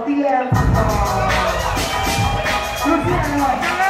the end. The feeling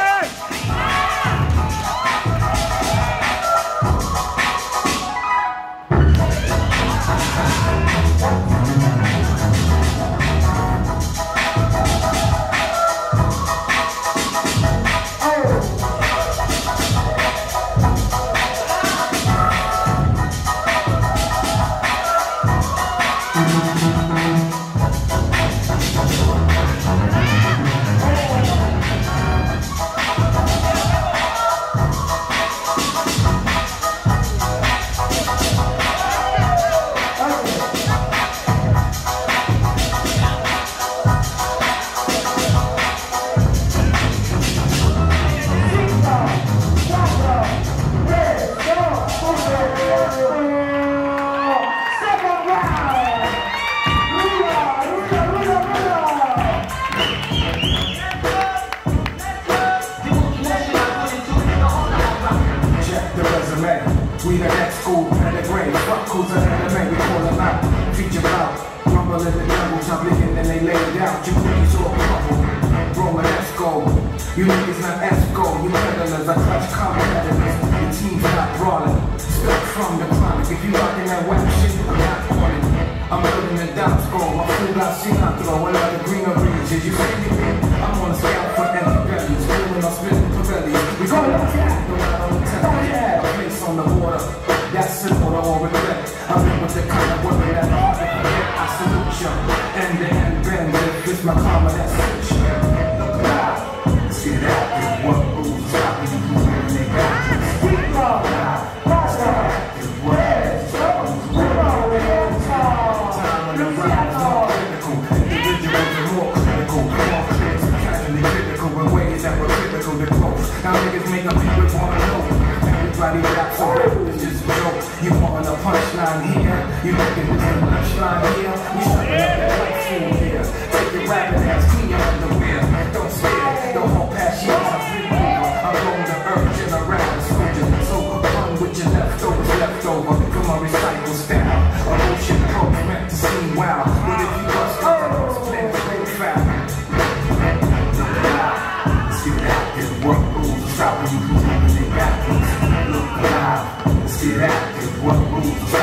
preach about. in the pebbles, I'm living and they lay it out. You niggas all trouble. Roman Esco. You niggas not Esco. You peddlers, I crush competitors. Your team's not brawling. Stuck from the chronic. If you rocking that whack shit, I'm not on it. I'm building a dot score. My food I see, I throw it up. lyrical to close. Now niggas make a beat with one note. Everybody raps a it's just a joke. You want a punchline here, you lookin at a punchline here. We up the lights. property, who they got? Look alive, let's get active, what moves?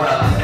뭐라고.